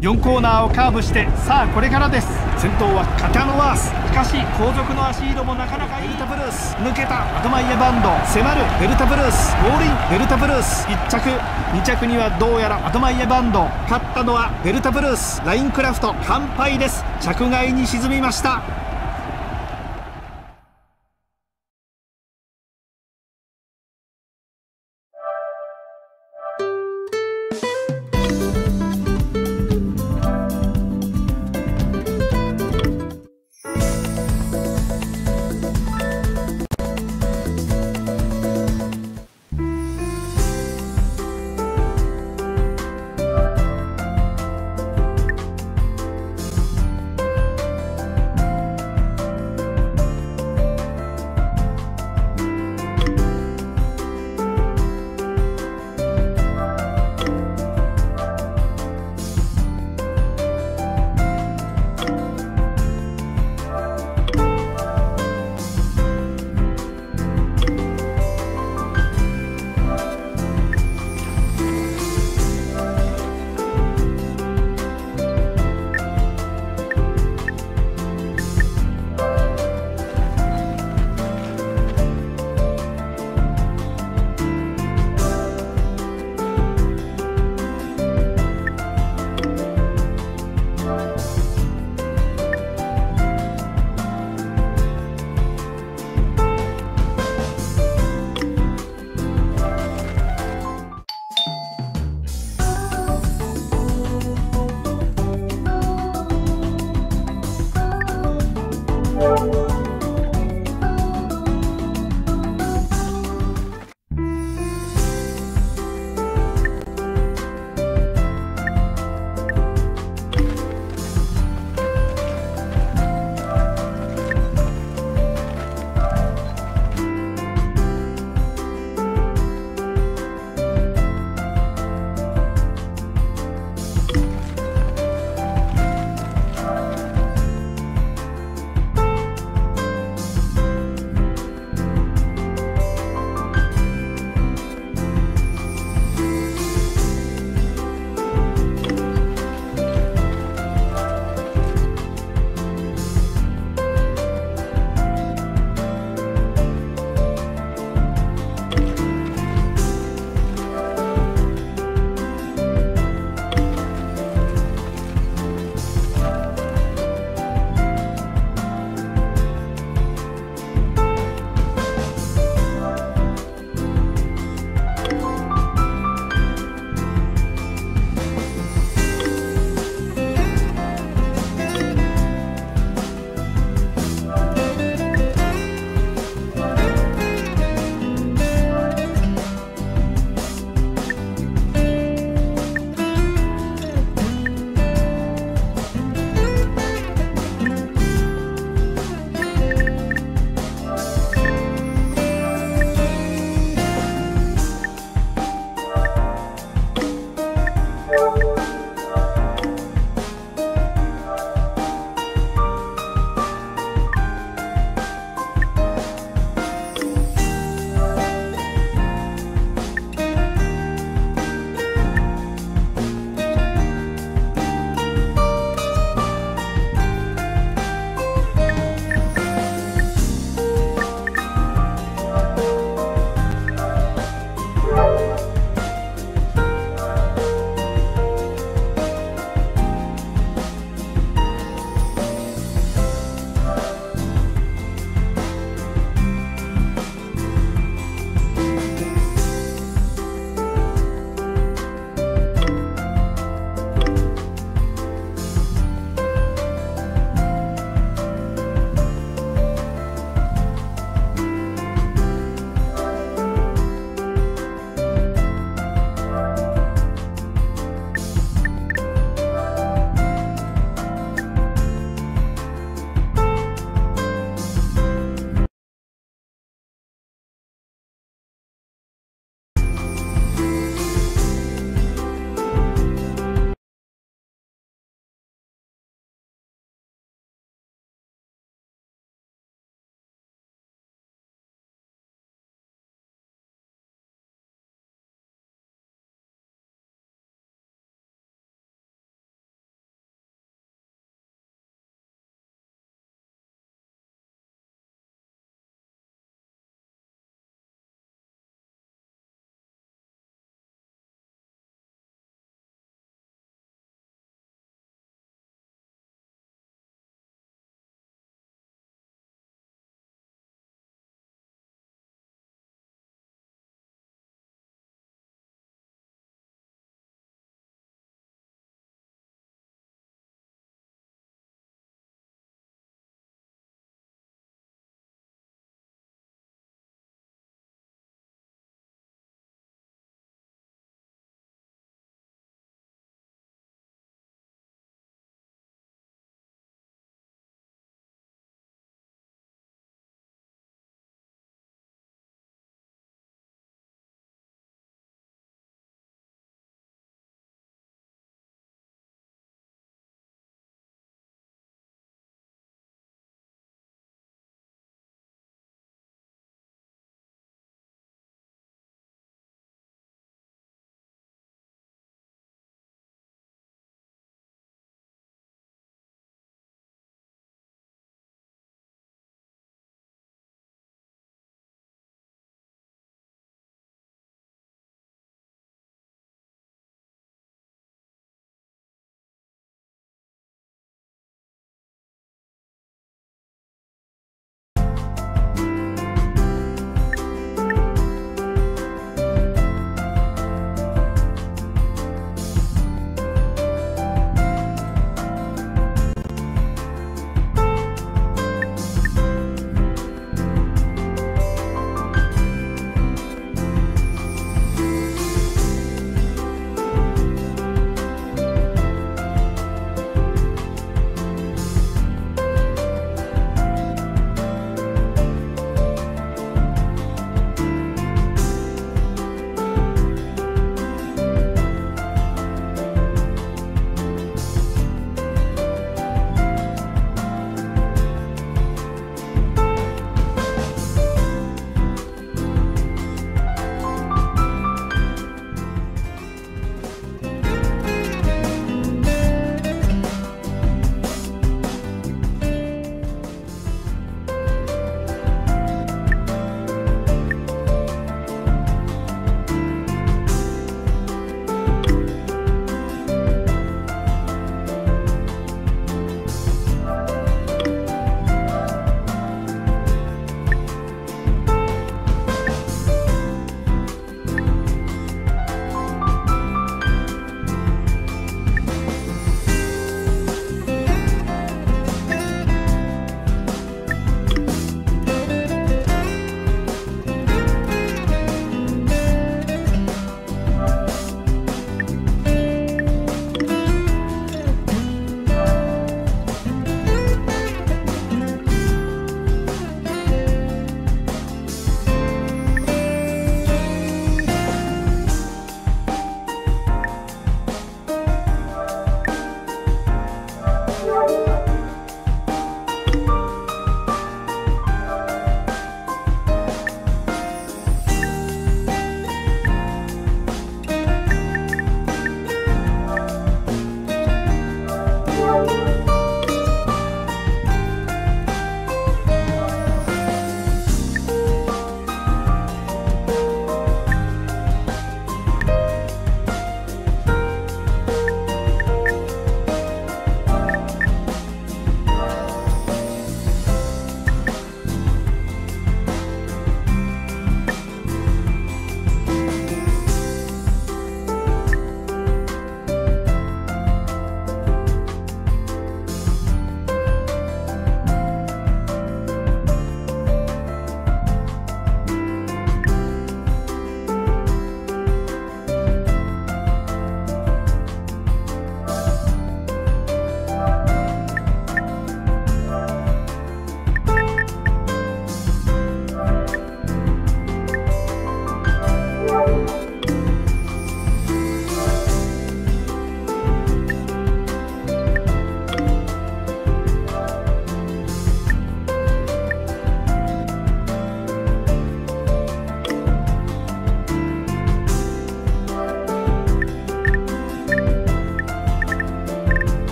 4コーナーをカーブしてさあこれからです。先頭はカタノワース。しかし後続の足色もなかなかいいタブルース。抜けたアドマイヤバンド。迫るベルタブルース。ゴールインベルタブルース。1着。2着にはどうやらアドマイヤバンド。勝ったのはベルタブルース。ラインクラフト。完敗です。着外に沈みました。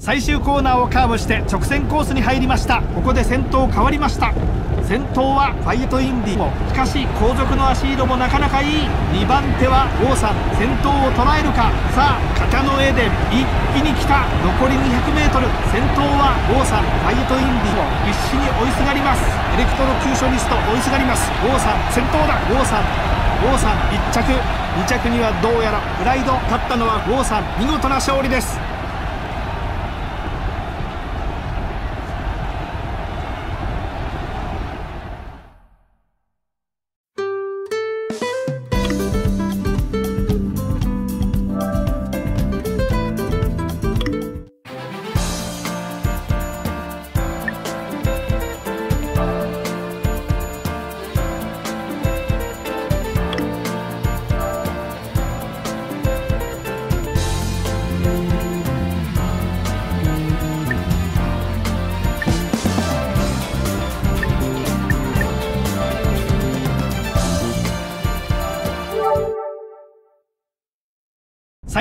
最終コーナーをカーブして直線コースに入りました。ここで先頭変わりました。先頭はファイエトインディも。しかし後続の足色もなかなかいい。2番手は王さん。先頭を捉えるか。さあ肩の上で一気に来た。残り 200m 先頭は王さん。ファイエトインディも。必死に追いすがります。エレクトロキューショニスト追いすがります。王さん先頭だ。王さん。王さん1着。2着にはどうやらプライド勝ったのは王さん。見事な勝利です。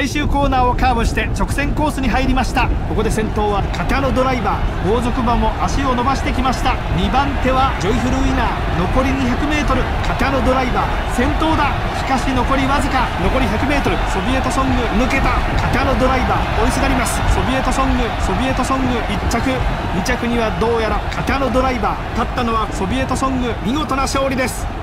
終コーナーをカーブして直線コースに入りました。ここで先頭は片野ドライバー。後続馬も足を伸ばしてきました。2番手はジョイフルウィナー。残り 200m 片野ドライバー。先頭だ。しかし残りわずか。残り 100m ソビエトソング。抜けた。片野ドライバー。追いすがります。ソビエトソング。ソビエトソング。1着。2着にはどうやら片野ドライバー。勝ったのはソビエトソング。見事な勝利です。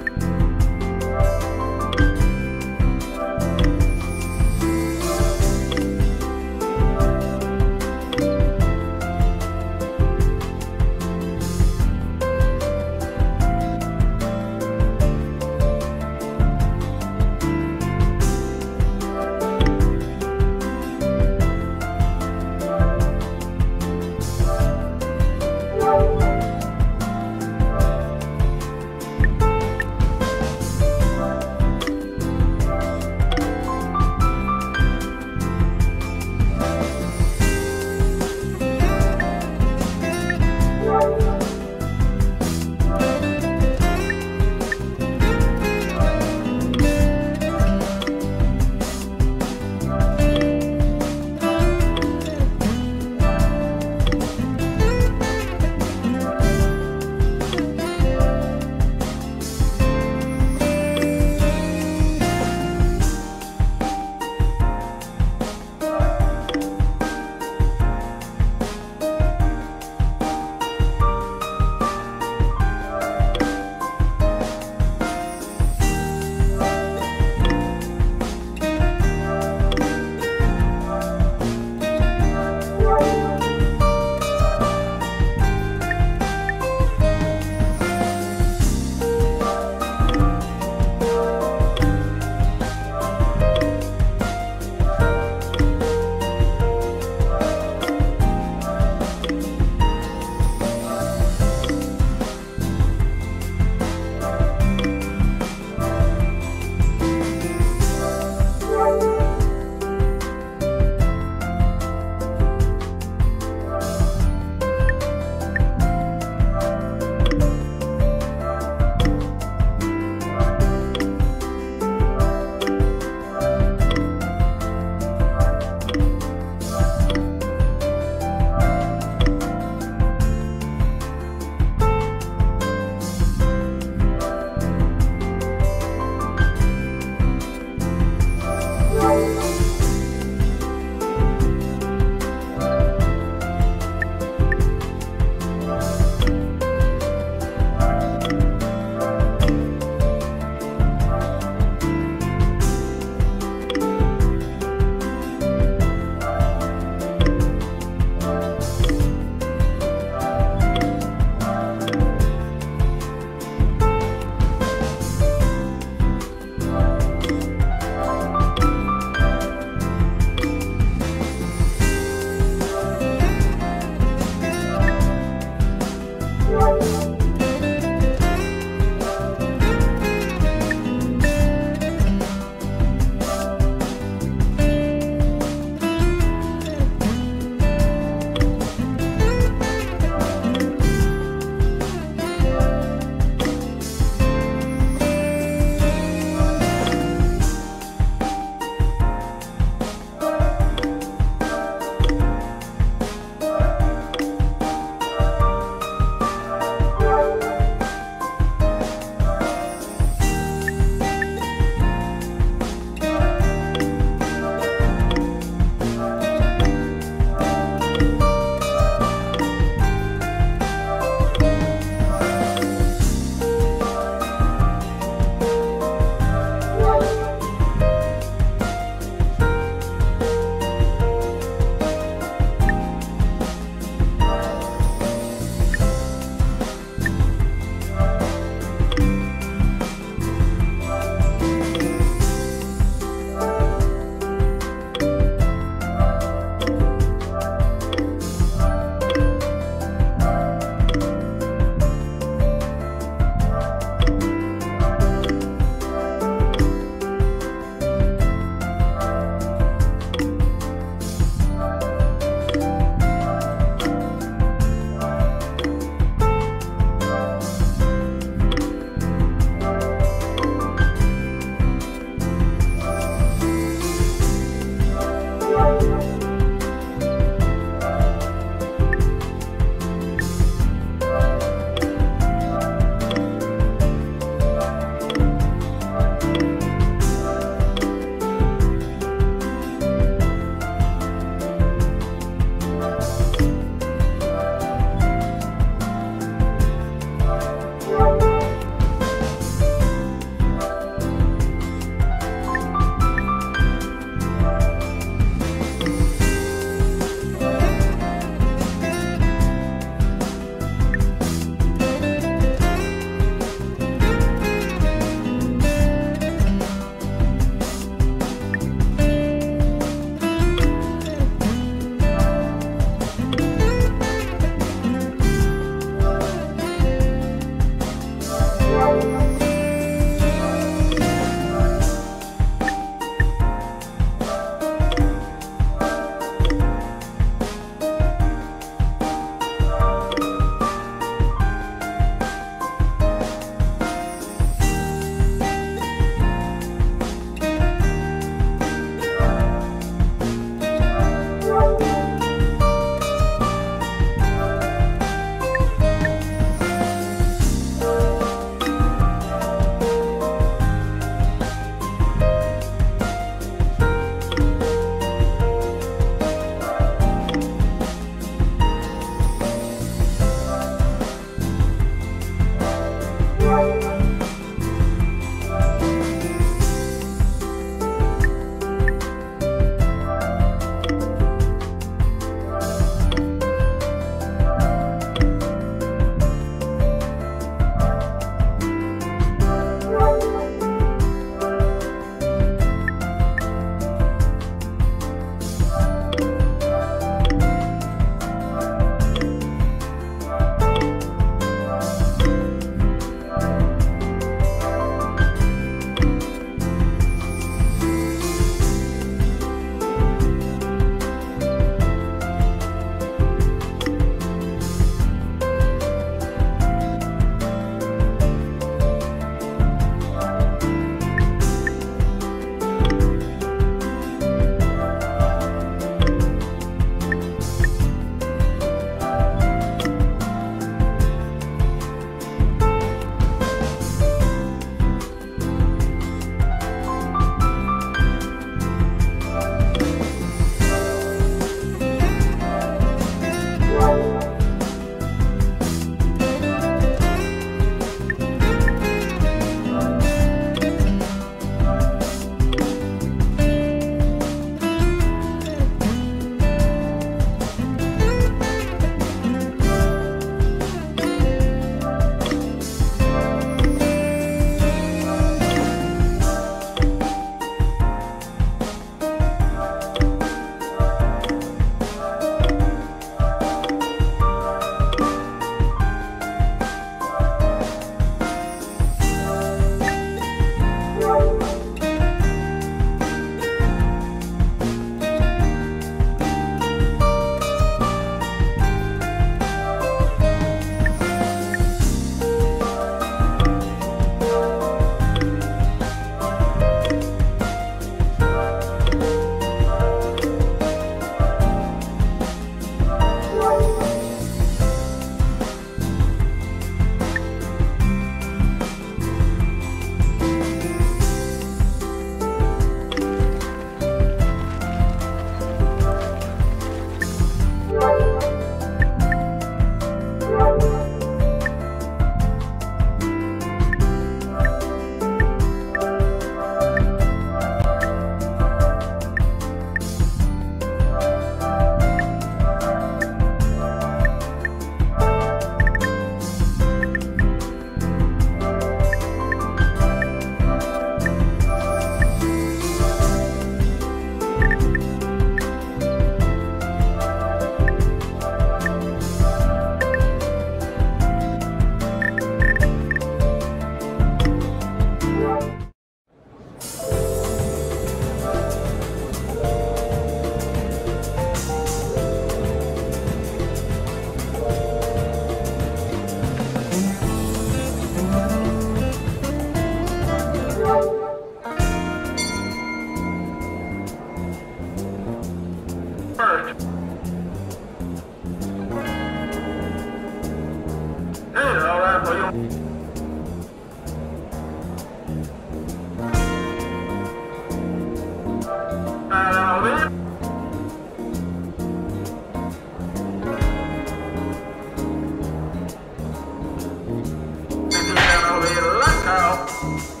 now.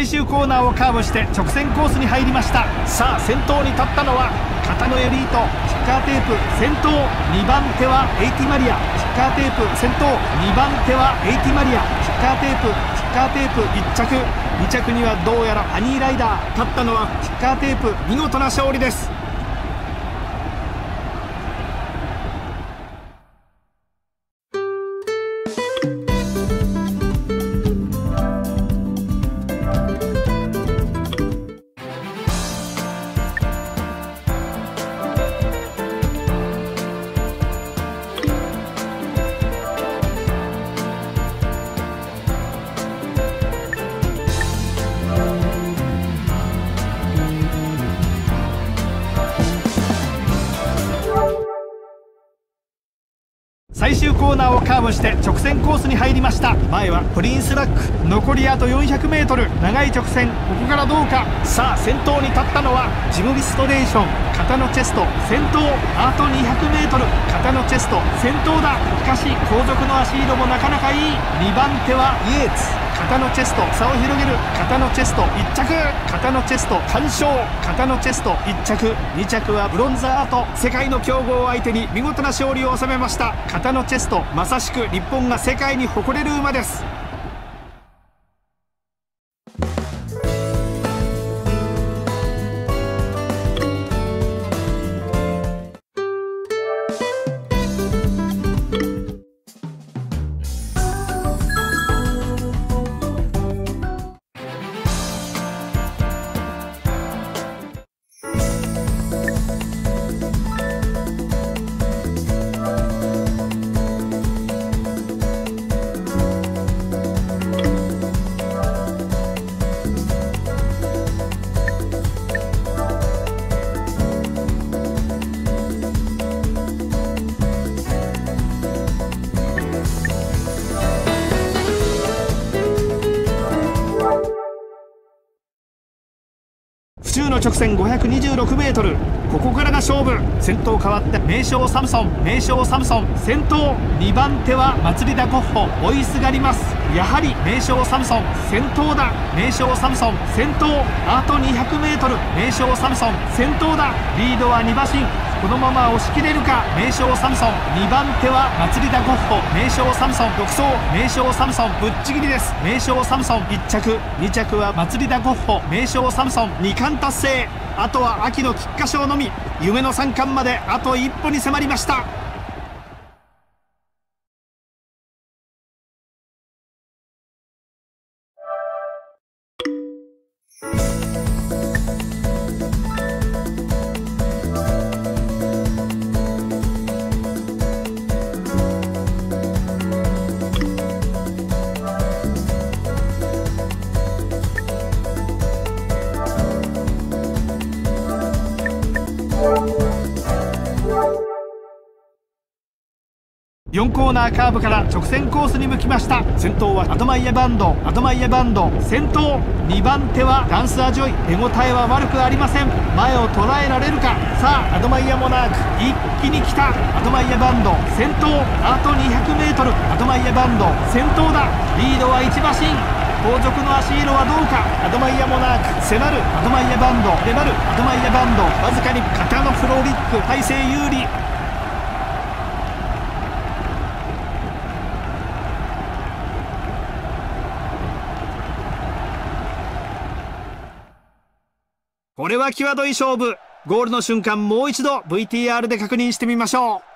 最終コーナーをカーブして直線コースに入りました。さあ先頭に立ったのは片野エリートキッカーテープ先頭2番手はエイティマリア。キッカーテープ先頭2番手はエイティマリア。キッカーテープキッカーテープ1着。2着にはどうやらハニーライダー。勝ったのはキッカーテープ見事な勝利です。に入りました。前はプリンスラック。残りあと 400m 長い直線。ここからどうか。さあ先頭に立ったのはジムビストレーション。肩のチェスト。先頭。あと 200m 肩のチェスト。先頭だ。しかし後続の足色もなかなかいい。2番手はイエーツ。肩のチェスト差を広げる。肩のチェスト1着。肩のチェスト完勝。肩のチェスト1着。2着はブロンズアート。世界の強豪相手に見事な勝利を収めました。肩のチェストまさしく日本が世界に誇れる馬です。直線 526m ここからが勝負。先頭変わって名将サムソン。名将サムソン。先頭。2番手は祭りだゴッホ追いすがります。やはり名将サムソン。先頭だ。名将サムソン。先頭。あと 200m 名将サムソン。先頭だ。リードは2馬身。このまま押し切れるか？名将サムソン。2番手は祭りだゴッホ名将サムソン独走。名将サムソン。ぶっちぎりです。名将サムソン。1着2着は祭りだゴッホ名将サムソン2冠達成。あとは秋の菊花賞のみ。夢の3冠まであと一歩に迫りました。コーナーカーブから直線コースに向きました。先頭はアドマイヤバンド。アドマイヤバンド。先頭2番手はダンスアジョイ。手応えは悪くありません。前を捉えられるか。さあアドマイヤモナーク。一気に来た。アドマイヤバンド。先頭あと 200m アドマイヤバンド。先頭だ。リードは1馬身。後続の足色はどうか。アドマイヤモナーク。迫る。アドマイヤバンド。粘る。アドマイヤバンド。わずかに肩のフローリック。体勢有利。これは際どい勝負。ゴールの瞬間もう一度 VTR で確認してみましょう。